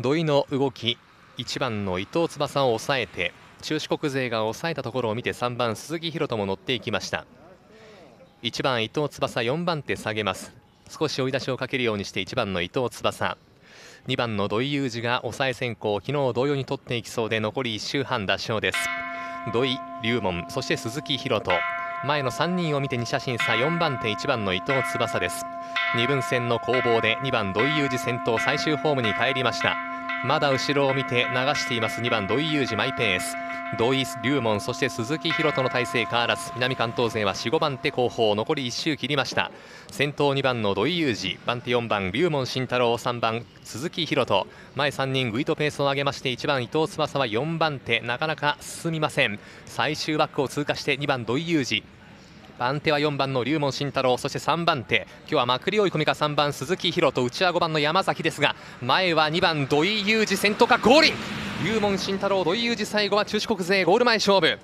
土井の動き1番の伊藤翼を抑えて中四国勢が抑えたところを見て3番鈴木宏斗も乗っていきました。1番伊藤翼4番手下げます。少し追い出しをかけるようにして1番の伊藤翼。2番の土井裕二が抑え先行。昨日同様に取っていきそうで残り1周半脱勝です。土井龍門そして鈴木宏斗。前の3人を見て2写真差4番手1番の伊藤翼です。2分線の攻防で2番土井裕二先頭最終ホームに帰りました。まだ後ろを見て流しています。2番土井裕二マイペース。土井龍門そして鈴木宏斗の体勢変わらず南関東勢は45番手後方残り1周切りました。先頭2番の土井裕二番手4番龍門慎太郎3番鈴木宏斗。前3人グイとペースを上げまして1番伊藤翼は4番手。なかなか進みません。最終バックを通過して2番土井裕二。番手は4番の龍門慎太郎そして3番手今日はまくり追い込みか3番鈴木宏と内は5番の山崎ですが前は2番土井裕二先頭かゴール。龍門慎太郎土井裕二最後は中四国勢ゴール前勝負。